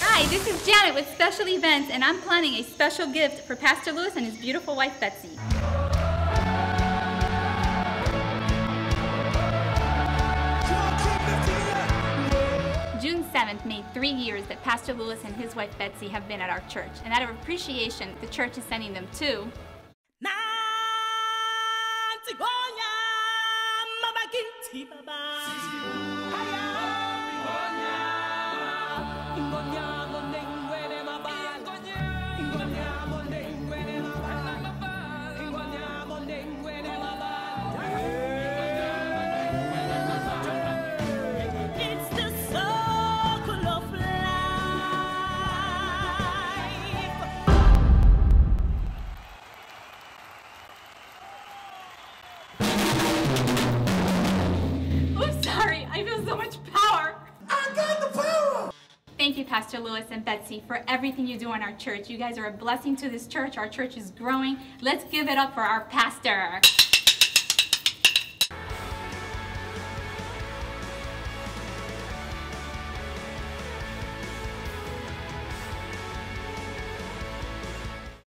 Hi, this is Janet with Special Events, and I'm planning a special gift for Pastor Louis and his beautiful wife, Betsy. June 7th made three years that Pastor Louis and his wife Betsy have been at our church, and out of appreciation, the church is sending them to Oops, sorry. I feel so much power. I got the power! Thank you, Pastor Louis and Betsy, for everything you do in our church. You guys are a blessing to this church. Our church is growing. Let's give it up for our pastor.